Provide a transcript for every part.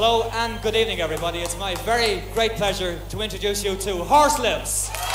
Hello and good evening, everybody. It's my very great pleasure to introduce you to Horslips.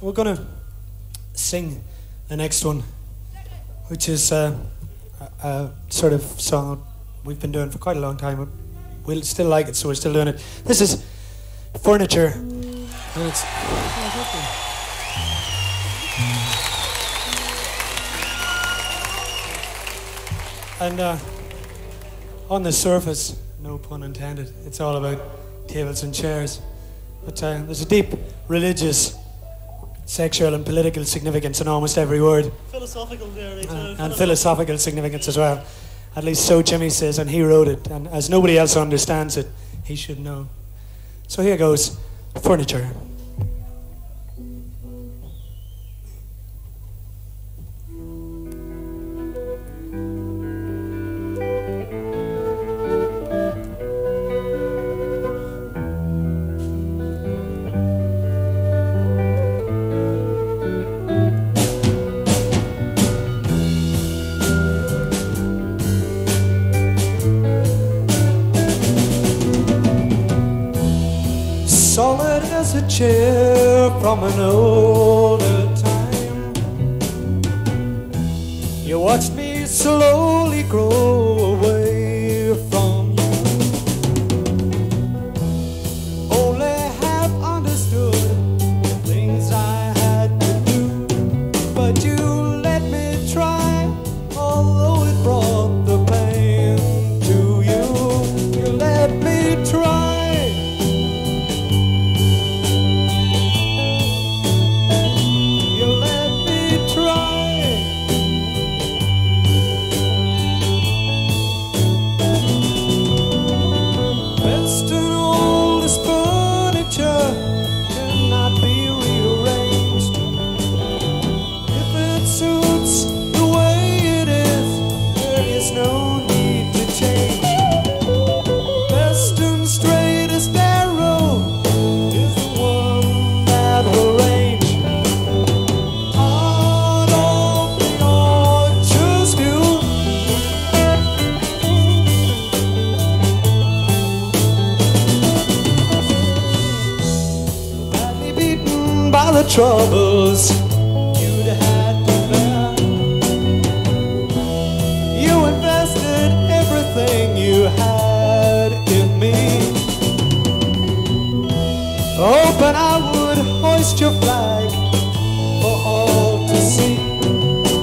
We're gonna sing the next one, which is uh, a, a sort of song we've been doing for quite a long time. but We'll still like it, so we're still doing it. This is Furniture. And uh, on the surface, no pun intended, it's all about tables and chairs. But uh, there's a deep religious, sexual, and political significance in almost every word, Philosophical there, uh, and philosophical significance as well. At least so Jimmy says, and he wrote it. And as nobody else understands it, he should know. So here goes furniture. Chair from an older time. You watched me slowly grow troubles you'd had to bear. You invested everything you had in me. Oh, Hoping I would hoist your flag for all to see.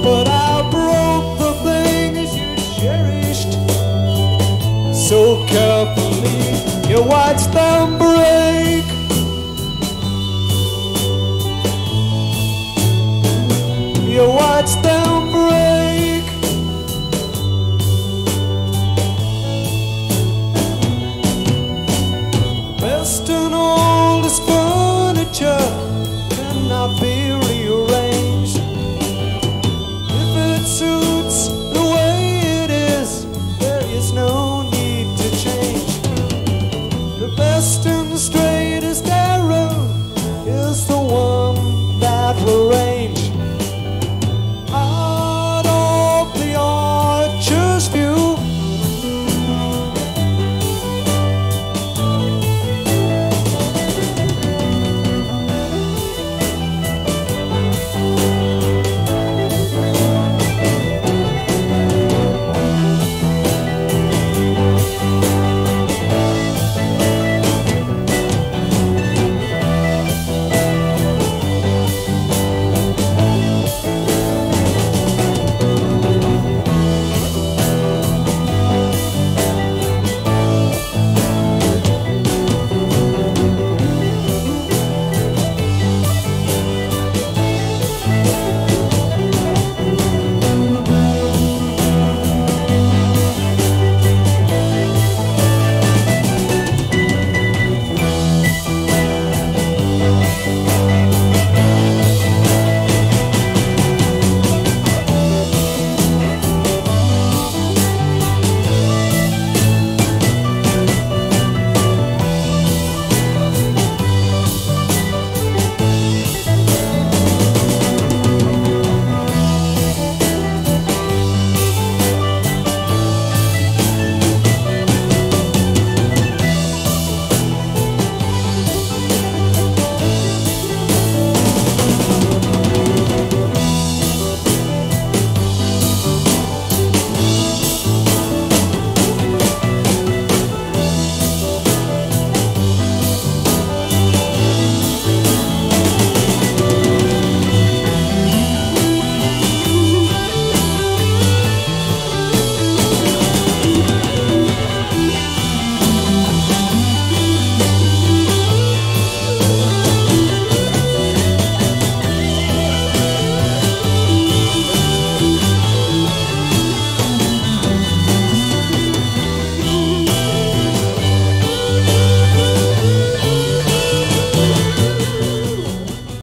But I broke the things you cherished so carefully. You watched them break. Watched them break. Best and oldest